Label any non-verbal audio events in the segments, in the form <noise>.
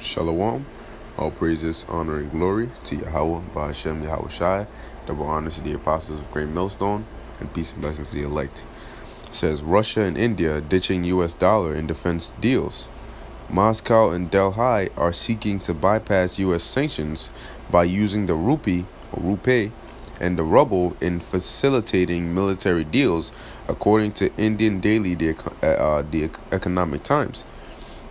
Shalom. All praises, honor, and glory to Yahweh, Bahashem, Yahweh Shai. Double honors to the apostles of Great Millstone, and peace and blessings to the elect. Says Russia and India ditching U.S. dollar in defense deals. Moscow and Delhi are seeking to bypass U.S. sanctions by using the rupee or rupee and the ruble in facilitating military deals, according to Indian Daily, the, uh, the Economic Times.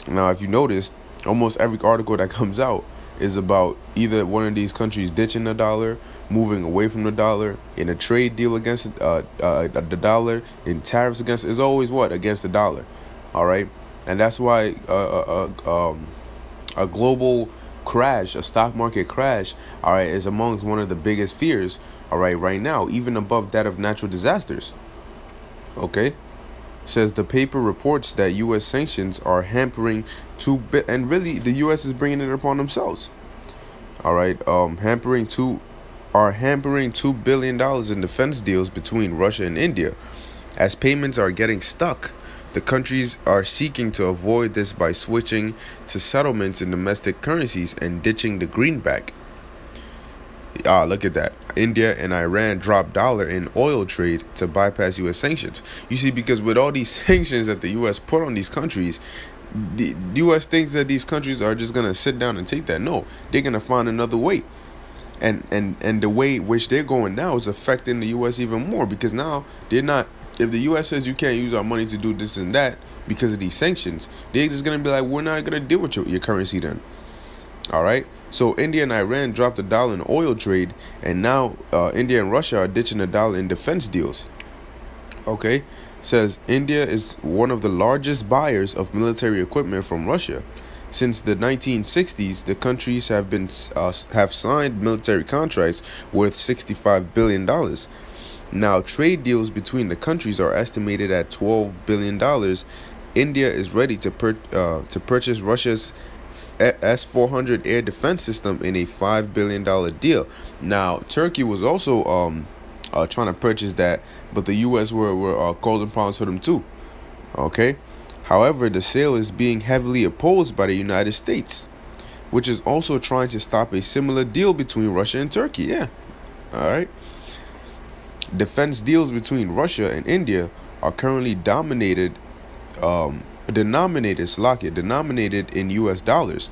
Now, if you noticed, almost every article that comes out is about either one of these countries ditching the dollar, moving away from the dollar, in a trade deal against uh, uh, the dollar, in tariffs against. Is always what against the dollar, all right, and that's why uh, uh, uh, um, a global crash, a stock market crash, all right, is amongst one of the biggest fears, all right, right now, even above that of natural disasters. Okay says the paper reports that U.S. sanctions are hampering two and really the U.S. is bringing it upon themselves. All right, um, hampering two are hampering two billion dollars in defense deals between Russia and India, as payments are getting stuck. The countries are seeking to avoid this by switching to settlements in domestic currencies and ditching the greenback. Ah, look at that. India and Iran dropped dollar in oil trade to bypass U.S. sanctions. You see, because with all these <laughs> sanctions that the U.S. put on these countries, the U.S. thinks that these countries are just gonna sit down and take that. No, they're gonna find another way, and and and the way which they're going now is affecting the U.S. even more because now they're not. If the U.S. says you can't use our money to do this and that because of these sanctions, they're just gonna be like, we're not gonna deal with your, your currency then. All right. So India and Iran dropped the dollar in oil trade, and now uh, India and Russia are ditching the dollar in defense deals. Okay, says India is one of the largest buyers of military equipment from Russia. Since the 1960s, the countries have been uh, have signed military contracts worth 65 billion dollars. Now, trade deals between the countries are estimated at 12 billion dollars. India is ready to per, uh, to purchase Russia's S 400 air defense system in a $5 billion deal. Now, Turkey was also um, uh, trying to purchase that, but the U.S. were, were uh, causing problems for them too. Okay? However, the sale is being heavily opposed by the United States, which is also trying to stop a similar deal between Russia and Turkey. Yeah. All right. Defense deals between Russia and India are currently dominated um, denominated Slovakia denominated in US dollars.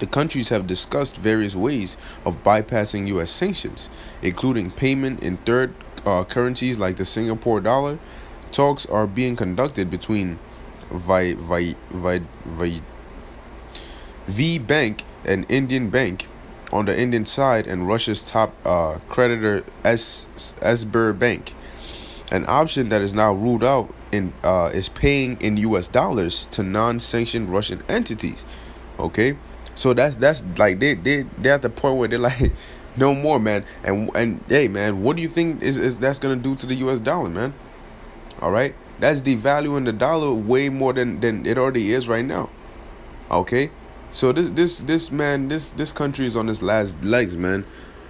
The countries have discussed various ways of bypassing US sanctions, including payment in third uh, currencies like the Singapore dollar. Talks are being conducted between Vi, Vi, Vi, Vi, V Bank and Indian Bank on the Indian side and Russia's top uh, creditor S Sberbank. An option that is now ruled out in uh, is paying in U.S. dollars to non-sanctioned Russian entities. Okay, so that's that's like they they they're at the point where they're like, <laughs> no more, man. And and hey, man, what do you think is, is that's gonna do to the U.S. dollar, man? All right, that's devaluing the dollar way more than than it already is right now. Okay, so this this this man this this country is on its last legs, man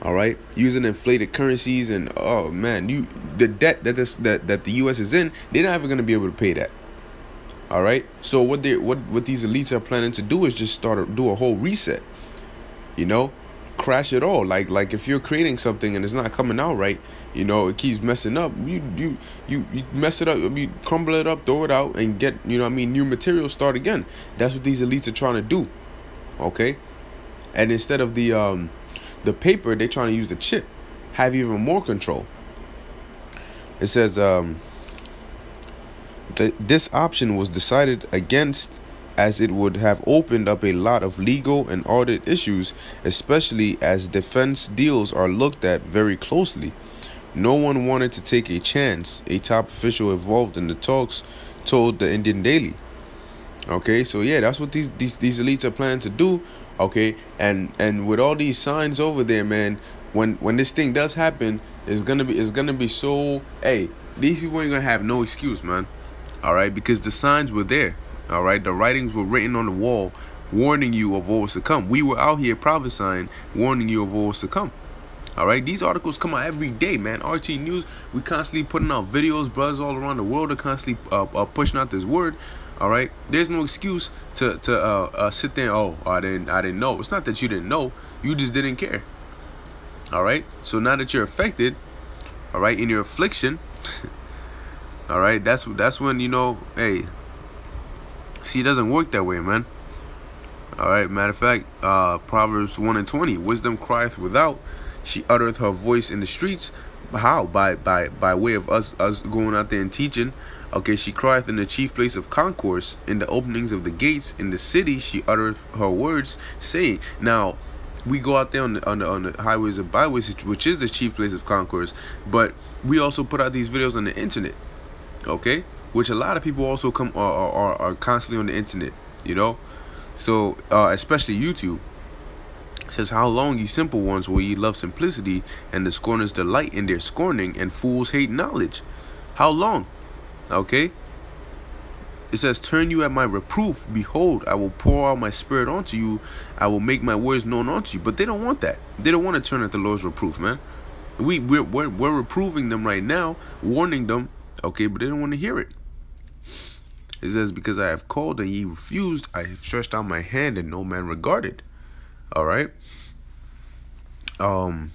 all right? Using inflated currencies and oh man you the debt that this that, that the us is in they're not even going to be able to pay that. All right? So what they what what these elites are planning to do is just start a, do a whole reset. You know? Crash it all. Like like if you're creating something and it's not coming out right you know it keeps messing up you you you, you mess it up you crumble it up throw it out and get you know i mean new material start again. That's what these elites are trying to do. Okay? And instead of the um the paper, they're trying to use the chip, have even more control. It says um, that this option was decided against as it would have opened up a lot of legal and audit issues, especially as defense deals are looked at very closely. No one wanted to take a chance, a top official involved in the talks told the Indian Daily. Okay, so yeah, that's what these these, these elites are planning to do okay? And and with all these signs over there man when when this thing does happen it's gonna be it's gonna be so hey these people ain't gonna have no excuse man all right? Because the signs were there all right? The writings were written on the wall warning you of what was to come. We were out here prophesying warning you of what was to come all right? These articles come out every day man. Rt news we constantly putting out videos brothers all around the world are constantly uh, uh, pushing out this word All right, there's no excuse to to uh, uh, sit there. oh, I didn't I didn't know. It's not that you didn't know. You just didn't care. All right. So now that you're affected, all right, in your affliction, <laughs> all right, that's that's when you know, hey, see, it doesn't work that way, man. All right. Matter of fact, uh, Proverbs one and twenty: Wisdom crieth without; she uttereth her voice in the streets. How? By by by way of us us going out there and teaching Okay, she crieth in the chief place of concourse, in the openings of the gates, in the city she uttereth her words, saying, Now, we go out there on the, on the, on the highways and byways, which is the chief place of concourse, but we also put out these videos on the internet, okay? Which a lot of people also come are, are, are constantly on the internet, you know? So, uh, especially YouTube. Says, How long, ye simple ones, will ye love simplicity, and the scorners delight in their scorning, and fools hate knowledge? How long? Okay? It says, Turn you at my reproof. Behold, I will pour out my spirit onto you. I will make my words known unto you. But they don't want that. They don't want to turn at the Lord's reproof, man. We, we're, we're, we're reproving them right now, warning them, okay, but they don't want to hear it. It says, Because I have called and ye refused, I have stretched out my hand and no man regarded. All right. Um,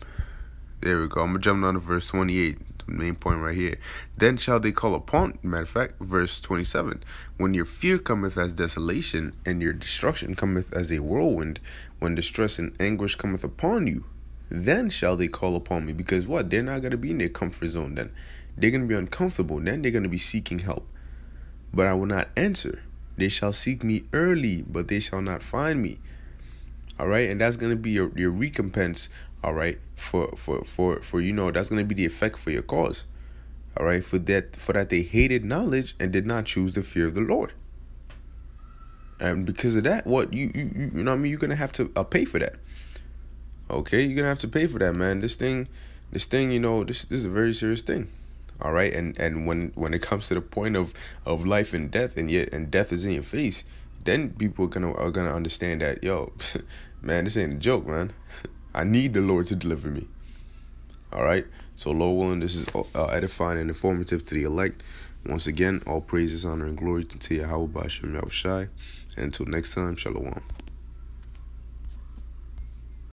there we go. I'm gonna jump down to verse 28 main point right here. Then shall they call upon, matter of fact, verse 27. When your fear cometh as desolation, and your destruction cometh as a whirlwind, when distress and anguish cometh upon you, then shall they call upon me. Because what? They're not going to be in their comfort zone then. They're going to be uncomfortable. Then they're going to be seeking help. But I will not answer. They shall seek me early, but they shall not find me. All right. And that's going to be your, your recompense all right? For for for for you know that's going to be the effect for your cause all right? For that for that they hated knowledge and did not choose the fear of the lord. And because of that what you you you know i mean? You're going to have to uh, pay for that. Okay? You're going to have to pay for that man. This thing this thing you know this, this is a very serious thing all right? And and when when it comes to the point of of life and death and yet and death is in your face then people are gonna are gonna understand that yo <laughs> man this ain't a joke man <laughs> I need the Lord to deliver me. All right. So, Lord willing, this is uh, edifying and informative to the elect. Once again, all praises, honor, and glory to Yahweh Bashem Yahushai. Until next time, Shalom.